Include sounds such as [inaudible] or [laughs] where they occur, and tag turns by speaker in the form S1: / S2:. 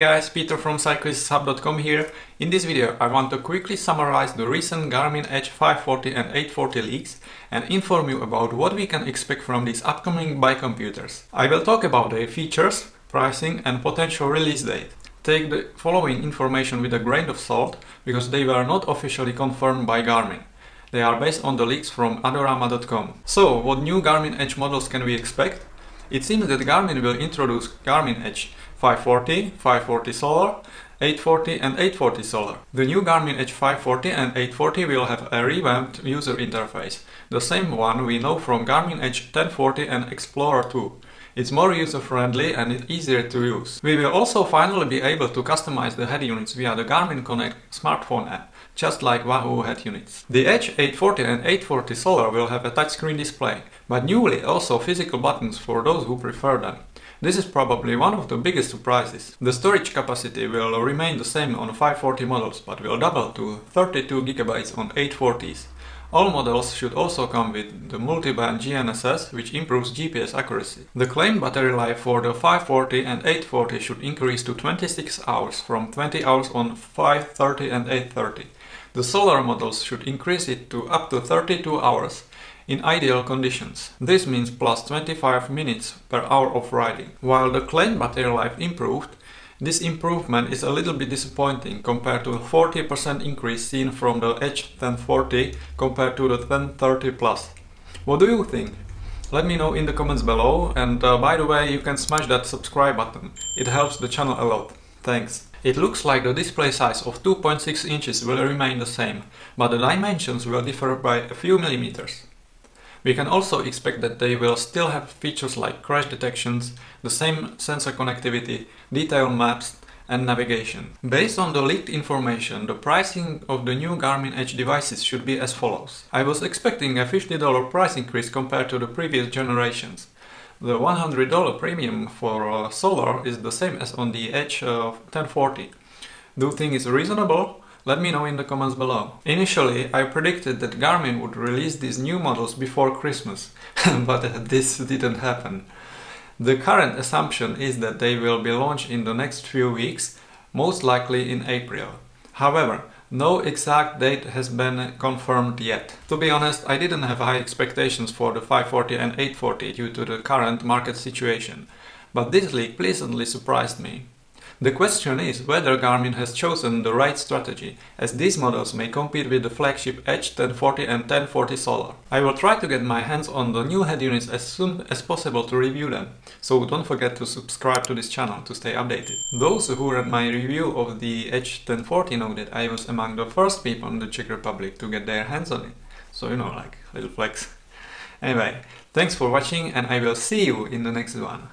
S1: guys, Peter from CyclistsHub.com here. In this video I want to quickly summarize the recent Garmin Edge 540 and 840 leaks and inform you about what we can expect from these upcoming bike computers. I will talk about their features, pricing and potential release date. Take the following information with a grain of salt because they were not officially confirmed by Garmin. They are based on the leaks from Adorama.com. So, what new Garmin Edge models can we expect? It seems that Garmin will introduce Garmin Edge 540, 540 Solar, 840 and 840 Solar. The new Garmin Edge 540 and 840 will have a revamped user interface, the same one we know from Garmin Edge 1040 and Explorer 2. It's more user-friendly and easier to use. We will also finally be able to customize the head units via the Garmin Connect smartphone app, just like Wahoo head units. The Edge 840 and 840 Solar will have a touchscreen display, but newly also physical buttons for those who prefer them. This is probably one of the biggest surprises. The storage capacity will remain the same on 540 models, but will double to 32 GB on 840s. All models should also come with the multiband GNSS, which improves GPS accuracy. The claimed battery life for the 540 and 840 should increase to 26 hours from 20 hours on 530 and 830. The solar models should increase it to up to 32 hours in ideal conditions. This means plus 25 minutes per hour of riding. While the claimed battery life improved, this improvement is a little bit disappointing compared to the 40% increase seen from the Edge 1040 compared to the 1030 Plus. What do you think? Let me know in the comments below and uh, by the way you can smash that subscribe button. It helps the channel a lot. Thanks. It looks like the display size of 2.6 inches will remain the same, but the dimensions will differ by a few millimeters. We can also expect that they will still have features like crash detections, the same sensor connectivity, detailed maps and navigation. Based on the leaked information, the pricing of the new Garmin Edge devices should be as follows. I was expecting a $50 price increase compared to the previous generations. The $100 premium for uh, Solar is the same as on the Edge uh, 1040. Do you think it's reasonable? Let me know in the comments below. Initially, I predicted that Garmin would release these new models before Christmas, [laughs] but this didn't happen. The current assumption is that they will be launched in the next few weeks, most likely in April. However, no exact date has been confirmed yet. To be honest, I didn't have high expectations for the 540 and 840 due to the current market situation, but this leak pleasantly surprised me. The question is whether Garmin has chosen the right strategy, as these models may compete with the flagship Edge 1040 and 1040 Solar. I will try to get my hands on the new head units as soon as possible to review them, so don't forget to subscribe to this channel to stay updated. Those who read my review of the Edge 1040 know that I was among the first people in the Czech Republic to get their hands on it, so you know, like, little flex. [laughs] Anyway, thanks for watching and I will see you in the next one.